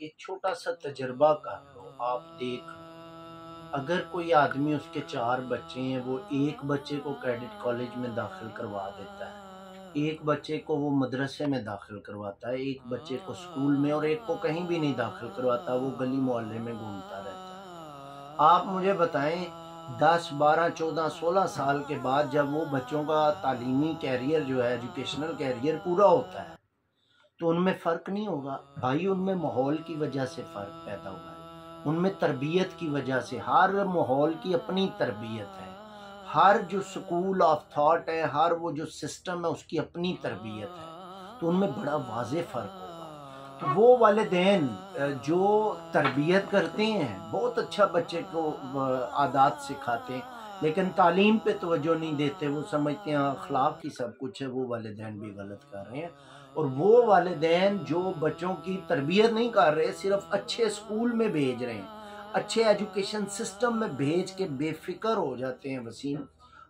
ایک چھوٹا سا تجربہ کر لو، آپ دیکھ اگر کوئی آدمی اس کے چار بچے ہیں، وہ ایک بچے کو کریڈٹ کالج میں داخل کروا دیتا ہے۔ ایک بچے کو وہ مدرسے میں داخل کرواتا ہے، ایک بچے کو سکول میں، اور ایک کو کہیں بھی نہیں داخل کرواتا، وہ گلی محلے میں گھومتا رہتا ہے۔ آپ مجھے بتائیں، دس، بارہ، چودہ، سولہ سال کے بعد جب وہ بچوں کا تعلیمی کیریئر جو ہے، ایجوکیشنل کیریئر پورا ہوتا ہے تو ان میں فرق نہیں ہوگا۔ بھائی، ان میں ماحول کی وجہ سے فرق پیدا ہوا ہے۔ ان میں تربیت کی وجہ سے ہر ماحول کی اپنی تربیت ہے۔ ہر جو سکول آف تھاٹ ہے، ہر وہ جو سسٹم ہے، اس کی اپنی تربیت ہے۔ تو ان میں بڑا واضح فرق ہوگا۔ تو وہ والدین جو تربیت کرتے ہیں، بہت اچھا بچے کو عادات سکھاتے ہیں، لیکن تعلیم پہ توجہ نہیں دیتے، وہ سمجھتے ہیں اخلاق کی سب کچھ ہے، وہ والدین بھی غلط کر رہے ہیں۔ اور وہ والدین جو بچوں کی تربیت نہیں کر رہے، صرف اچھے سکول میں بھیج رہے ہیں۔ اچھے ایجوکیشن سسٹم میں بھیج کے بے فکر ہو جاتے ہیں وسیم۔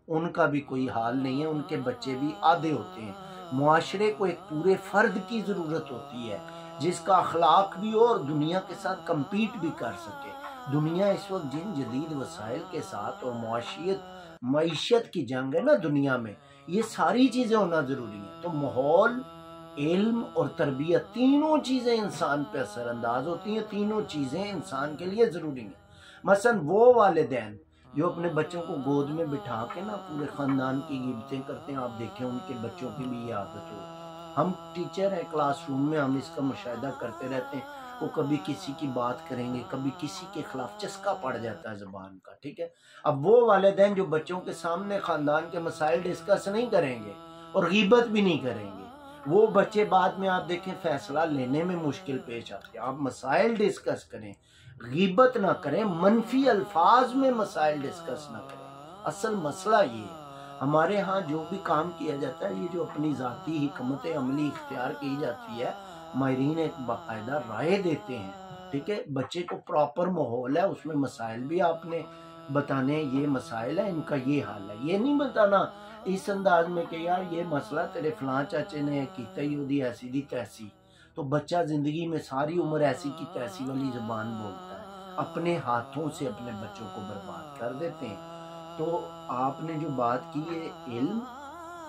ان کا بھی کوئی حال نہیں ہے، ان کے بچے بھی آدھے ہوتے ہیں۔ معاشرے کو ایک پورے فرد کی ضرورت ہوتی ہے، جس کا اخلاق بھی ہو اور دنیا کے ساتھ کمپیٹ بھی کر سکے۔ دنیا اس وقت جن جدید وسائل کے ساتھ اور معاشیت، معیشت کی جنگ ہے نا دنیا میں، یہ ساری چیزیں ہونا ضروری ہیں۔ تو ماحول علم اور تربیت تینوں چیزیں انسان پہ اثر انداز ہوتی ہیں، تینوں چیزیں انسان کے لیے ضروری ہیں۔ مثلا وہ والدین جو اپنے بچوں کو گود میں بٹھا کے نا پورے خاندان کی گبتیں کرتے ہیں، آپ دیکھیں ان کے بچوں کی بھی یہ عادت ہو۔ ہم ٹیچر ہیں، کلاس روم میں ہم اس کا مشاہدہ کرتے رہتے ہیں۔ وہ کبھی کسی کی بات کریں گے، کبھی کسی کے خلاف چسکا پڑ جاتا ہے زبان کا، ٹھیک ہے؟ اب وہ والدین جو بچوں کے سامنے خاندان کے مسائل ڈسکس نہیں کریں گے اور غیبت بھی نہیں کریں گے۔ وہ بچے بعد میں آپ دیکھیں فیصلہ لینے میں مشکل پیش آتی ہے آپ مسائل ڈسکس کریں، غیبت نہ کریں، منفی الفاظ میں مسائل ڈسکس نہ کریں۔ اصل مسئلہ یہ ہے، ہمارے ہاں جو بھی کام کیا جاتا ہے، یہ جو اپنی ذاتی حکمت عملی اختیار کی جاتی ہے، ماہرین ایک باقاعدہ رائے دیتے ہیں۔ ٹھیک ہے؟ بچے کو پراپر ماحول ہے، اس میں مسائل بھی آپ نے بتانے یہ مسائل ہے ان کا یہ حال ہے۔ یہ نہیں بتانا اس انداز میں کہ یار یہ مسئلہ تیرے فلاں چاچے نے کیتا ہی دی ایسی دی تیسی۔ تو بچہ زندگی میں ساری عمر ایسی کی تیسی والی زبان بولتا ہے۔ اپنے ہاتھوں سے اپنے بچوں کو برباد کر دیتے ہیں۔ تو آپ نے جو بات کی ہے علم،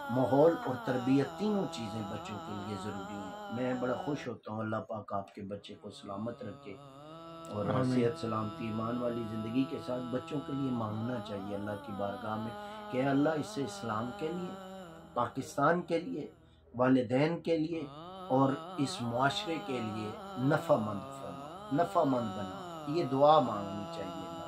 ماحول اور تربیت تینوں چیزیں بچوں کے لیے ضروری ہیں۔ میں بڑا خوش ہوتا ہوں، اللہ پاک آپ کے بچے کو سلامت رکھے۔ اور صحت سلامتی ایمان والی زندگی کے ساتھ بچوں کے لیے مانگنا چاہیے۔ اللہ کی بارگاہ میں کہ اللہ اس سے اسلام کے لیے پاکستان کے لیے والدین کے لیے اور اس معاشرے کے لیے نفع مند فرما نفع مند بنا۔ یہ دعا مانگنی چاہیے۔